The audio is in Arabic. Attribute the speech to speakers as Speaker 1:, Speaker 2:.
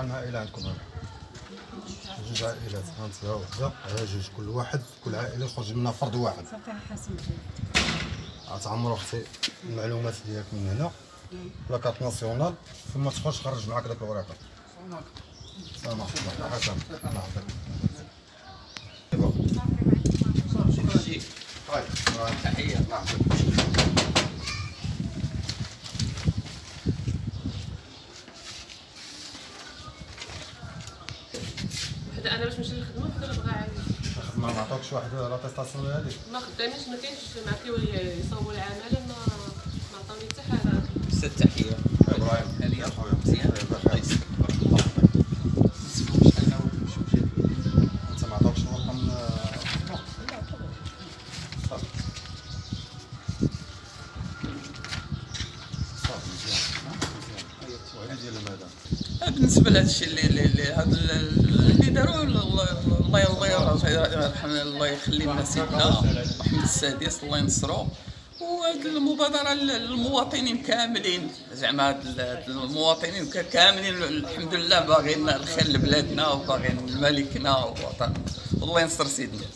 Speaker 1: شحال عائله عندكم جوج عائلات هانت وحدة ها جوج كل واحد كل عائلة يخرج منها فرد واحد.
Speaker 2: صافي حسن
Speaker 1: غتعمروا أختي المعلومات ديالك من هنا. لاكارت ناسيونال ثم تخرج خرج معاك داك الورقه سلام الله حسن. الله يحفظك
Speaker 3: تحية.
Speaker 1: الله يحفظك
Speaker 4: حدا أنا باش نمشي للخدمه اللي بغا عايز
Speaker 1: ما عطاكش واحد لاتيستاسيون هذيك
Speaker 4: ما خدامينش ما كاينش مع كي يصاوبوا العماله ما ما عطاوني حتى حاجة.
Speaker 3: أستاذ تحية.
Speaker 1: إبراهيم.
Speaker 3: هذه
Speaker 1: خويا
Speaker 3: مزيان. الله يسلمك بارك الله فيك
Speaker 1: أنت ما عطاكش الرقم صافي صافي مزيان مزيان وهذه ديال المدام
Speaker 3: بالنسبة لهذا الشيء اللي اللي اللي هذا اللي داروا الله الله يرحم الله يخلي لنا سيدنا محمد السادس الله ينصرو. وهذه المبادرة للمواطنين كاملين زعما المواطنين كاملين الحمد لله باغيين الخير لبلادنا وباغيين لملكنا ووطننا. والله ينصر سيدنا.